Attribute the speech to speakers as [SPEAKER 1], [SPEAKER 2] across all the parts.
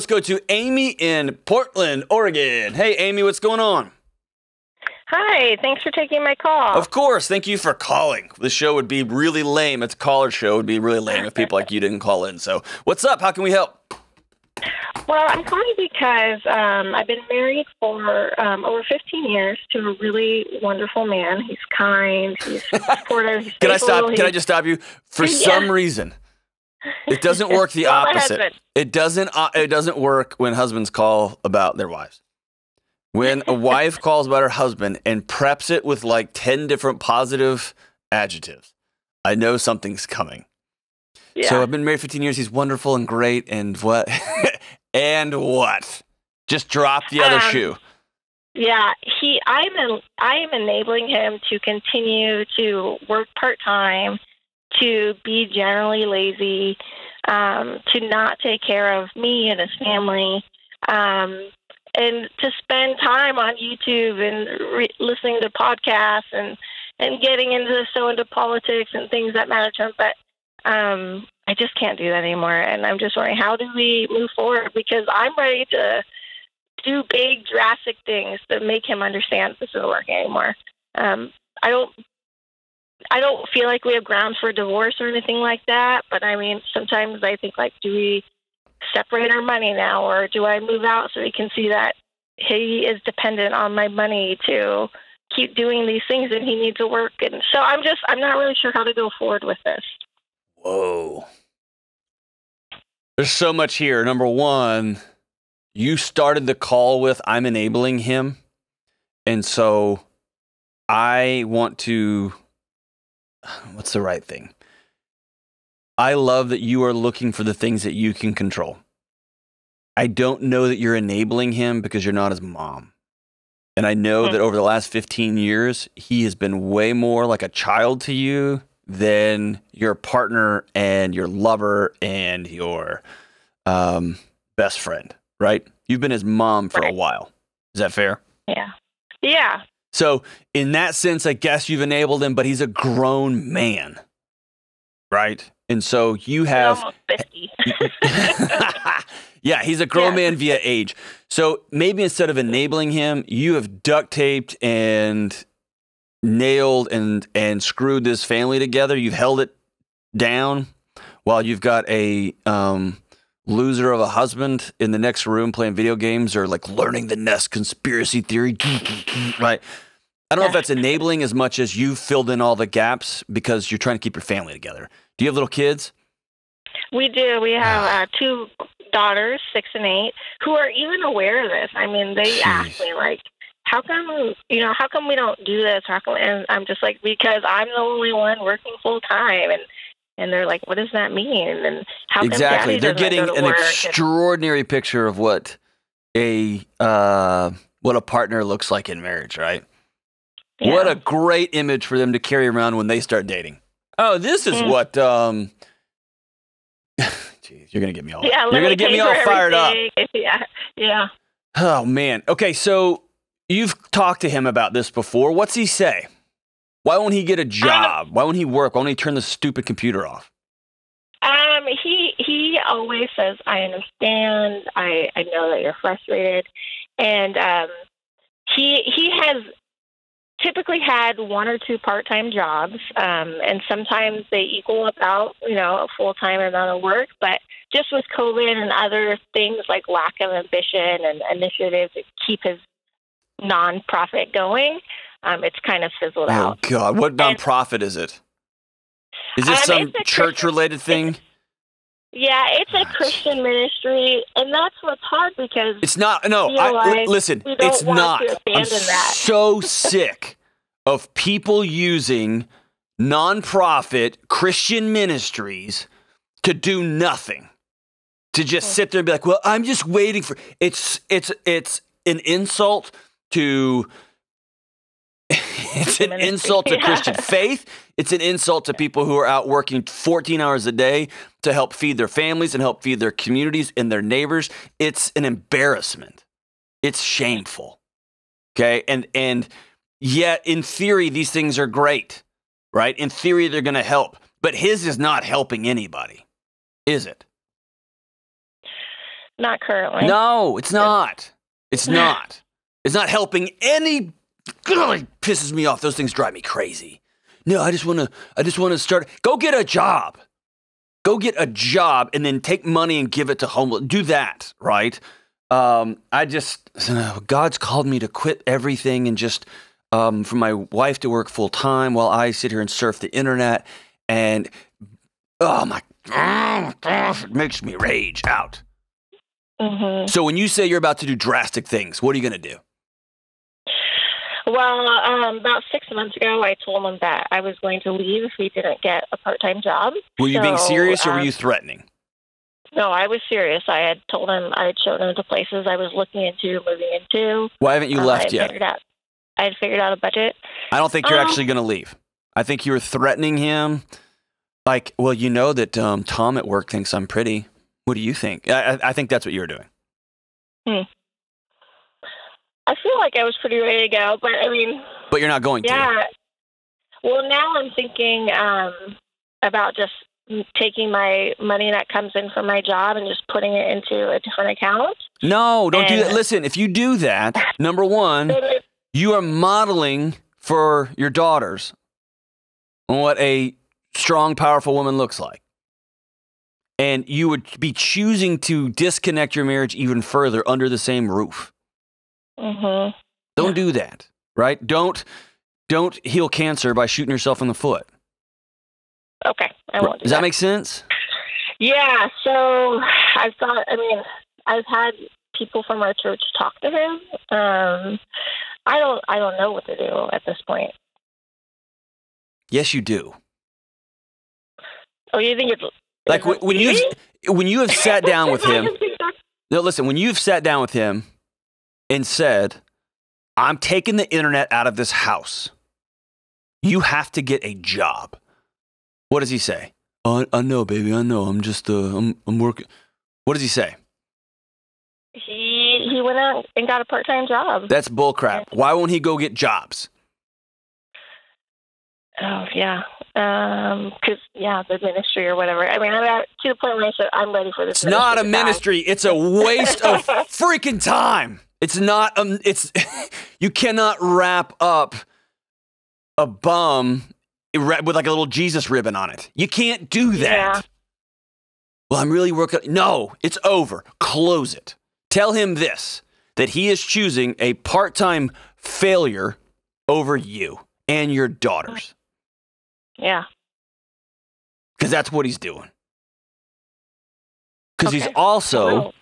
[SPEAKER 1] Let's go to Amy in Portland, Oregon. Hey, Amy, what's going on?
[SPEAKER 2] Hi, thanks for taking my call.
[SPEAKER 1] Of course. Thank you for calling. The show would be really lame. It's a caller show. It would be really lame if people like you didn't call in. So, what's up? How can we help?
[SPEAKER 2] Well, I'm calling because um, I've been married for um, over 15 years to a really wonderful man. He's kind. He's supportive. He's
[SPEAKER 1] Can I
[SPEAKER 2] faithful,
[SPEAKER 1] stop? Can I just stop you? For
[SPEAKER 2] Yeah.
[SPEAKER 1] some reason, it doesn't work the opposite. It doesn't. Uh, it doesn't work when husbands call about their wives. When a wife calls about her husband and preps it with like ten different positive adjectives, I know something's coming.
[SPEAKER 2] Yeah.
[SPEAKER 1] So I've been married 15 years. He's wonderful and great. And what? and what? Just drop the other
[SPEAKER 2] Um,
[SPEAKER 1] shoe.
[SPEAKER 2] Yeah, he. I'm. En- I am enabling him to continue to work part time, to be generally lazy, um, to not take care of me and his family, um, and to spend time on YouTube and re- listening to podcasts and and getting into so into politics and things that matter to him. But um, I just can't do that anymore, and I'm just wondering how do we move forward because I'm ready to do big drastic things that make him understand this isn't working anymore. Um, I don't I don't feel like we have grounds for divorce or anything like that, but I mean sometimes I think like do we separate our money now or do I move out so he can see that he is dependent on my money to keep doing these things and he needs to work and so I'm just I'm not really sure how to go forward with this.
[SPEAKER 1] Whoa. There's so much here. Number one, you started the call with I'm enabling him. And so I want to, what's the right thing? I love that you are looking for the things that you can control. I don't know that you're enabling him because you're not his mom. And I know
[SPEAKER 2] Hmm.
[SPEAKER 1] that over the last 15 years, he has been way more like a child to you than your partner and your lover and your um, best friend, right? You've been his mom for a while. Is that fair?
[SPEAKER 2] Yeah. Yeah.
[SPEAKER 1] So, in that sense, I guess you've enabled him, but he's a grown man, right? And so you have
[SPEAKER 2] almost 50.
[SPEAKER 1] yeah, he's a grown
[SPEAKER 2] Yeah.
[SPEAKER 1] man via age. So maybe instead of enabling him, you have duct taped and nailed and and screwed this family together. You've held it down while you've got a um, loser of a husband in the next room playing video games or like learning the nest conspiracy theory. right. I don't know if that's enabling as much as you've filled in all the gaps because you're trying to keep your family together. Do you have little kids?
[SPEAKER 2] We do. We have uh, two daughters, six and eight, who are even aware of this. I mean, they
[SPEAKER 1] Jeez.
[SPEAKER 2] ask me like, "How come you know? How come we don't do this? How come?" And I'm just like, "Because I'm the only one working full time." And and they're like, "What does that mean?" And how
[SPEAKER 1] exactly. They're getting an extraordinary picture of what a uh, what a partner looks like in marriage, right?
[SPEAKER 2] Yeah.
[SPEAKER 1] What a great image for them to carry around when they start dating. Oh, this is
[SPEAKER 2] Mm.
[SPEAKER 1] what. Um, Jeez, you're gonna get me all.
[SPEAKER 2] yeah,
[SPEAKER 1] you're gonna get me all fired up.
[SPEAKER 2] Yeah, yeah.
[SPEAKER 1] Oh man. Okay, so you've talked to him about this before. What's he say? Why won't he get a job? Why won't he work? Why won't he turn the stupid computer off?
[SPEAKER 2] Um, he he always says, "I understand. I I know that you're frustrated," and um, he he has typically had one or two part-time jobs, um, and sometimes they equal about you know a full-time amount of work. But just with COVID and other things like lack of ambition and initiative to keep his nonprofit going, um, it's kind of fizzled
[SPEAKER 1] Oh
[SPEAKER 2] out.
[SPEAKER 1] Oh God, what
[SPEAKER 2] And-
[SPEAKER 1] nonprofit is it? Is this
[SPEAKER 2] Um,
[SPEAKER 1] some church-related thing?
[SPEAKER 2] Yeah, it's a Christian ministry, and that's what's hard because
[SPEAKER 1] It's not. No, I,
[SPEAKER 2] like
[SPEAKER 1] listen. It's not. I'm
[SPEAKER 2] that.
[SPEAKER 1] so sick of people using nonprofit Christian ministries to do nothing, to just sit there and be like, "Well, I'm just waiting for." It's it's it's an insult to. It's an insult to
[SPEAKER 2] yeah.
[SPEAKER 1] Christian faith. It's an insult to people who are out working 14 hours a day to help feed their families and help feed their communities and their neighbors. It's an embarrassment. It's shameful. Okay? And and yet in theory these things are great. Right? In theory they're going to help, but his is not helping anybody. Is it?
[SPEAKER 2] not currently.
[SPEAKER 1] No, it's not. It's not. It's not helping any. God, it pisses me off. Those things drive me crazy. No, I just want to. I just want to start. Go get a job. Go get a job and then take money and give it to homeless. Do that, right? Um, I just God's called me to quit everything and just um, for my wife to work full time while I sit here and surf the internet. And oh my, it makes me rage out.
[SPEAKER 2] hmm
[SPEAKER 1] So when you say you're about to do drastic things, what are you going to do?
[SPEAKER 2] Well, um, about six months ago, I told him that I was going to leave if we didn't get a part-time job.
[SPEAKER 1] Were you being serious or were
[SPEAKER 2] um,
[SPEAKER 1] you threatening?
[SPEAKER 2] No, I was serious. I had told him I had shown him the places I was looking into, moving into.
[SPEAKER 1] Why haven't you
[SPEAKER 2] Um, I
[SPEAKER 1] left
[SPEAKER 2] had
[SPEAKER 1] yet?
[SPEAKER 2] Figured out, I had figured out a budget.
[SPEAKER 1] I don't think you're
[SPEAKER 2] Um,
[SPEAKER 1] actually going to leave. I think you were threatening him. Like, well, you know that um, Tom at work thinks I'm pretty. What do you think? I, I- I think that's what you were doing.
[SPEAKER 2] I feel like I was pretty ready to go, but I mean,
[SPEAKER 1] But you're not going to.
[SPEAKER 2] yeah. Well, now I'm thinking um, about just taking my money that comes in from my job and just putting it into a different account.
[SPEAKER 1] No, don't do that. Listen, if you do that, number one, you are modeling for your daughters what a strong, powerful woman looks like. And you would be choosing to disconnect your marriage even further under the same roof.
[SPEAKER 2] Mhm.
[SPEAKER 1] Don't do that, right? Don't don't heal cancer by shooting yourself in the foot.
[SPEAKER 2] Okay, I won't do
[SPEAKER 1] Does that make sense?
[SPEAKER 2] Yeah, so I've got, I mean, I've had people from our church talk to him. Um, I don't, I don't know what to do at this point.
[SPEAKER 1] Yes, you do.
[SPEAKER 2] Oh, you think it's
[SPEAKER 1] Like when, when you when you have sat down with him.
[SPEAKER 2] just think that's-
[SPEAKER 1] No, listen, when you've sat down with him and said, I'm taking the internet out of this house, you have to get a job. What does he say? Oh, I, I know, baby. I know. I'm just, uh, I'm, I'm working. What does he say?
[SPEAKER 2] He he went out and got a part time job.
[SPEAKER 1] That's bullcrap. Why won't he go get jobs?
[SPEAKER 2] Oh yeah, Um 'cause yeah, the ministry or whatever. I mean, I'm at, to the point where I said I'm ready for this.
[SPEAKER 1] It's not a
[SPEAKER 2] to die.
[SPEAKER 1] ministry. It's a waste of freaking time. It's not. Um, it's you cannot wrap up a bum with like a little Jesus ribbon on it. You can't do that.
[SPEAKER 2] Yeah.
[SPEAKER 1] Well, I'm really working. No, it's over. Close it. Tell him this that he is choosing a part time failure over you and your daughters
[SPEAKER 2] Yeah.
[SPEAKER 1] because that's what he's doing. Because he's
[SPEAKER 2] Okay.
[SPEAKER 1] also.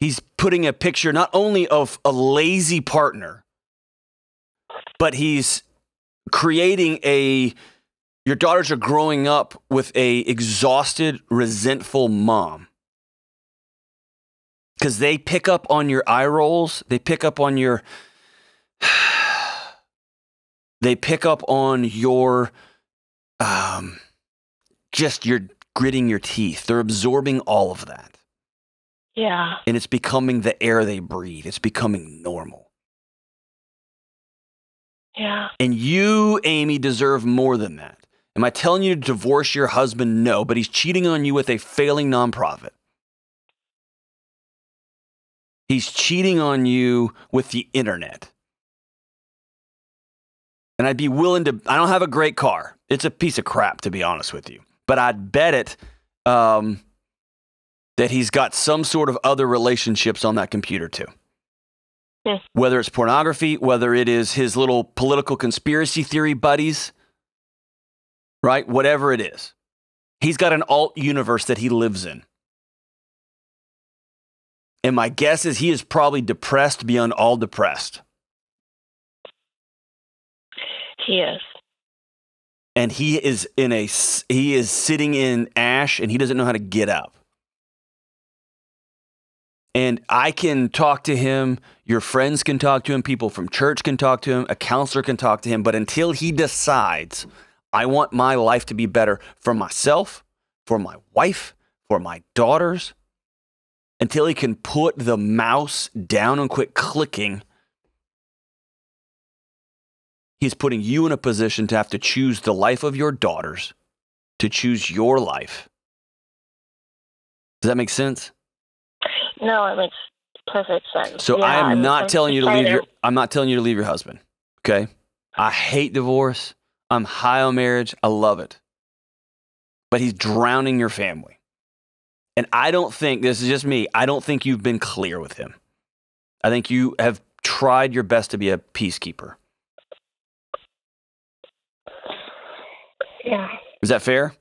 [SPEAKER 1] He's putting a picture not only of a lazy partner, but he's creating a your daughters are growing up with a exhausted, resentful mom. Cuz they pick up on your eye rolls, they pick up on your they pick up on your um just your gritting your teeth. They're absorbing all of that
[SPEAKER 2] yeah.
[SPEAKER 1] and it's becoming the air they breathe. It's becoming normal.
[SPEAKER 2] Yeah.
[SPEAKER 1] And you, Amy, deserve more than that. Am I telling you to divorce your husband? No, but he's cheating on you with a failing nonprofit. He's cheating on you with the internet. And I'd be willing to, I don't have a great car. It's a piece of crap, to be honest with you. But I'd bet it um, that he's got some sort of other relationships on that computer, too.
[SPEAKER 2] Hmm.
[SPEAKER 1] Whether it's pornography, whether it is his little political conspiracy theory buddies, right? Whatever it is. He's got an alt universe that he lives in. And my guess is he is probably depressed beyond all depressed.
[SPEAKER 2] He is.
[SPEAKER 1] And he is in a he is sitting in ash and he doesn't know how to get up. And I can talk to him, your friends can talk to him, people from church can talk to him, a counselor can talk to him, but until he decides I want my life to be better for myself, for my wife, for my daughters, until he can put the mouse down and quit clicking, he's putting you in a position to have to choose the life of your daughters, to choose your life. Does that make sense?
[SPEAKER 2] No, it makes perfect sense.
[SPEAKER 1] So
[SPEAKER 2] Yeah,
[SPEAKER 1] I am
[SPEAKER 2] I'm-
[SPEAKER 1] not telling you to leave your I'm not telling you to leave your husband. Okay? I hate divorce. I'm high on marriage. I love it. But he's drowning your family. And I don't think this is just me. I don't think you've been clear with him. I think you have tried your best to be a peacekeeper.
[SPEAKER 2] Yeah.
[SPEAKER 1] Is that fair?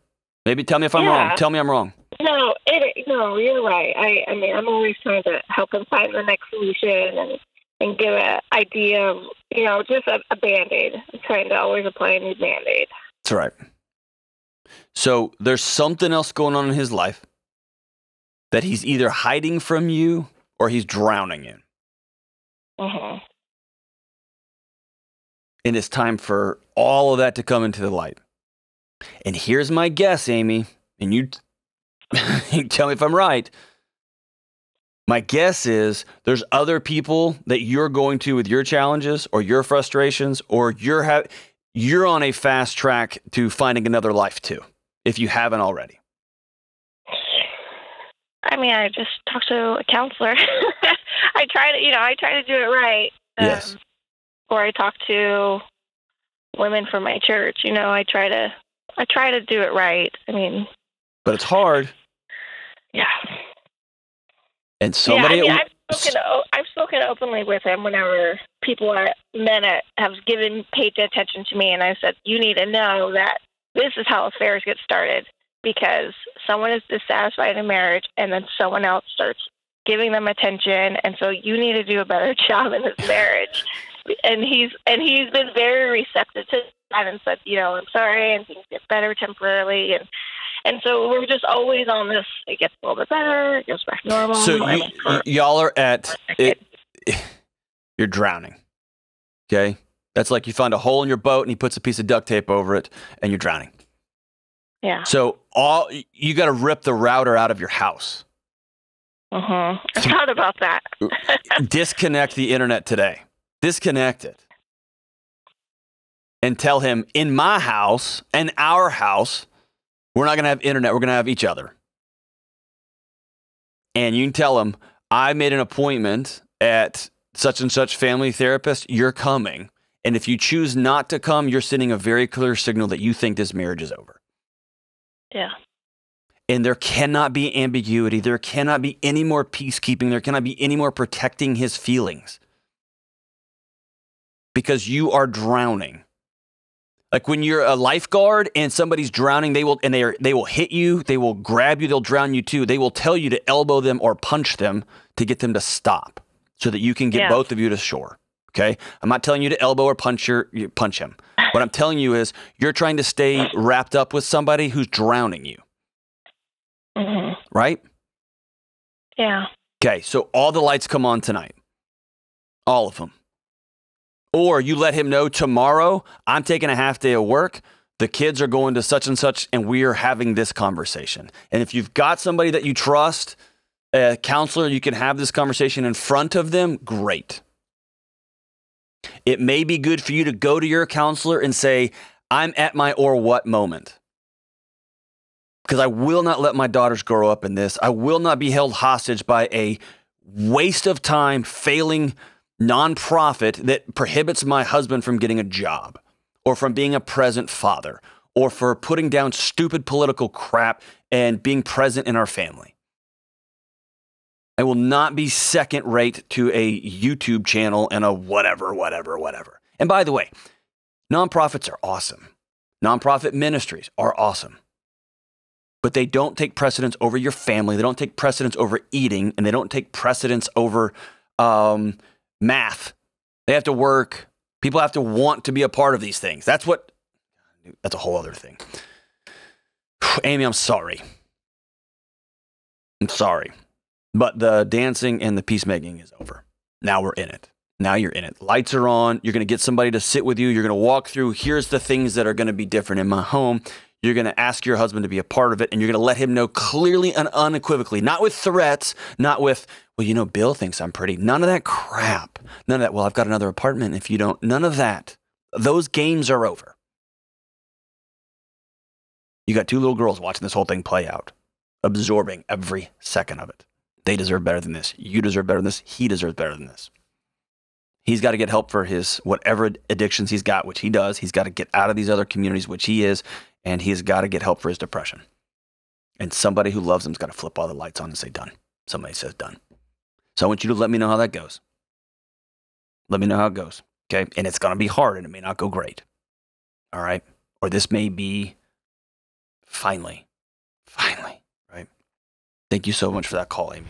[SPEAKER 1] Maybe tell me if I'm wrong. Tell me I'm wrong.
[SPEAKER 2] No, it, no, you're right. I, I mean, I'm always trying to help him find the next solution and and give an idea of, you know, just a, a band aid. I'm trying to always apply a new band aid.
[SPEAKER 1] That's right. So there's something else going on in his life that he's either hiding from you or he's drowning in.
[SPEAKER 2] Uh-huh.
[SPEAKER 1] And it's time for all of that to come into the light. And here's my guess, Amy, and you tell me if I'm right. My guess is there's other people that you're going to with your challenges or your frustrations, or you're ha- you're on a fast track to finding another life too, if you haven't already.
[SPEAKER 2] I mean, I just talked to a counselor. I try to, you know, I try to do it right. Um,
[SPEAKER 1] Yes.
[SPEAKER 2] Or I talk to women from my church. You know, I try to, I try to do it right. I mean,
[SPEAKER 1] But it's hard.
[SPEAKER 2] yeah.
[SPEAKER 1] And somebody,
[SPEAKER 2] yeah, I mean, I've spoken, I've spoken openly with him whenever people are men have given paid attention to me, and I said, you need to know that this is how affairs get started because someone is dissatisfied in marriage, and then someone else starts giving them attention, and so you need to do a better job in this marriage. And he's and he's been very receptive to that and said, you know, I'm sorry, and things get better temporarily, and and so we're just always on this. It gets a little bit better, it goes back to normal.
[SPEAKER 1] so you,
[SPEAKER 2] and for-
[SPEAKER 1] y- y'all are at it, you're drowning. Okay, that's like you find a hole in your boat and he puts a piece of duct tape over it, and you're drowning.
[SPEAKER 2] Yeah.
[SPEAKER 1] So all you got to rip the router out of your house.
[SPEAKER 2] Uh-huh. I thought about that.
[SPEAKER 1] Disconnect the internet today. Disconnect it. And tell him in my house and our house, we're not going to have internet. We're going to have each other. And you can tell him, I made an appointment at such and such family therapist. You're coming. And if you choose not to come, you're sending a very clear signal that you think this marriage is over.
[SPEAKER 2] Yeah.
[SPEAKER 1] And there cannot be ambiguity. There cannot be any more peacekeeping. There cannot be any more protecting his feelings because you are drowning. Like when you're a lifeguard and somebody's drowning, they will and they are, they will hit you, they will grab you, they'll drown you too. They will tell you to elbow them or punch them to get them to stop, so that you can get
[SPEAKER 2] Yeah.
[SPEAKER 1] both of you to shore. Okay, I'm not telling you to elbow or punch your punch him. What I'm telling you is you're trying to stay wrapped up with somebody who's drowning you,
[SPEAKER 2] hmm
[SPEAKER 1] right?
[SPEAKER 2] Yeah.
[SPEAKER 1] Okay, so all the lights come on tonight. All of them. Or you let him know tomorrow, I'm taking a half day of work. The kids are going to such and such, and we are having this conversation. And if you've got somebody that you trust, a counselor, you can have this conversation in front of them, great. It may be good for you to go to your counselor and say, I'm at my or what moment because I will not let my daughters grow up in this. I will not be held hostage by a waste of time, failing nonprofit that prohibits my husband from getting a job or from being a present father or for putting down stupid political crap and being present in our family. I will not be second rate to a YouTube channel and a whatever, whatever, whatever. And by the way, nonprofits are awesome. Nonprofit ministries are awesome but they don't take precedence over your family. They don't take precedence over eating, and they don't take precedence over um, math. They have to work. People have to want to be a part of these things. That's what. That's a whole other thing. Amy, I'm sorry. I'm sorry, but the dancing and the peacemaking is over. Now we're in it. Now you're in it. Lights are on. You're going to get somebody to sit with you. You're going to walk through. Here's the things that are going to be different in my home. You're going to ask your husband to be a part of it, and you're going to let him know clearly and unequivocally, not with threats, not with, well, you know, Bill thinks I'm pretty. None of that crap. None of that, well, I've got another apartment if you don't. None of that. Those games are over. You got two little girls watching this whole thing play out, absorbing every second of it. They deserve better than this. You deserve better than this. He deserves better than this. He's got to get help for his whatever addictions he's got, which he does. He's got to get out of these other communities, which he is, and he's got to get help for his depression. And somebody who loves him's got to flip all the lights on and say, done. Somebody says, done. So I want you to let me know how that goes. Let me know how it goes. Okay. And it's going to be hard and it may not go great. All right. Or this may be finally, finally, right? Thank you so much for that call, Amy.